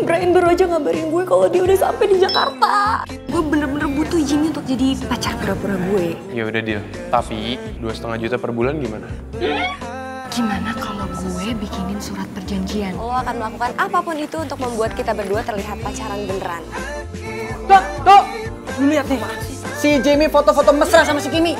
Brian baru aja ngabarin gue kalau dia udah sampai di Jakarta. Gue bener-bener butuh Jimmy untuk jadi pacar pura-pura gue. Ya udah deal. Tapi dua setengah juta per bulan gimana? Gimana kalau gue bikinin surat perjanjian? Lo akan melakukan apa pun itu untuk membuat kita berdua terlihat pacaran beneran. Tuh, tuh. Lu lihat nih. Si Jamie foto-foto mesra sama si Kimi.